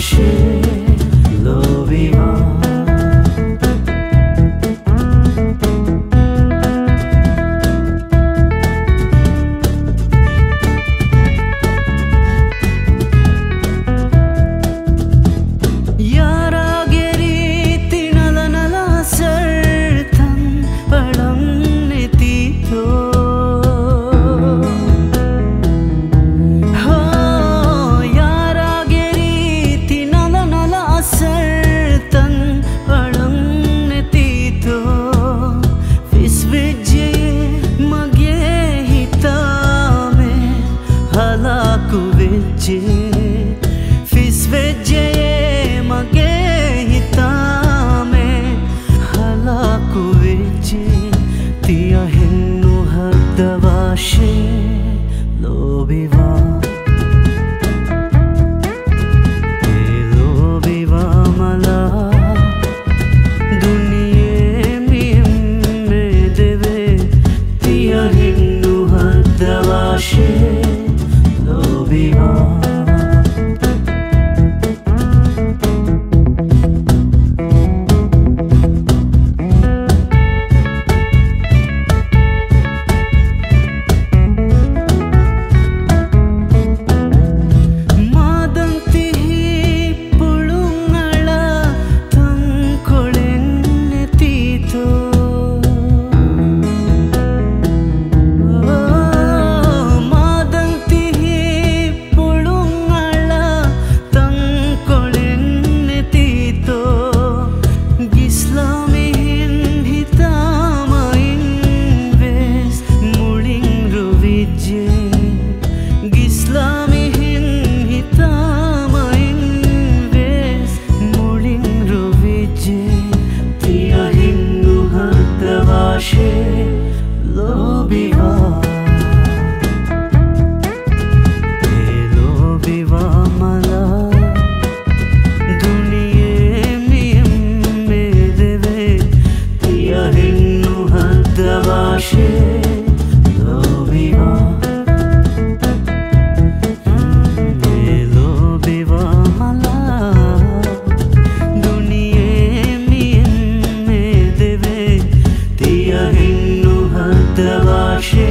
是 වෙච්චේ fees වෙච්ජයේ මගේ හිතාමේ හලාකු වෙච්චේ. තියහෙන්නු හදවාශේ ලෝබිවා. Yeah. slow me. ಹೆಣ್ಣು ಹತವಾಶೆ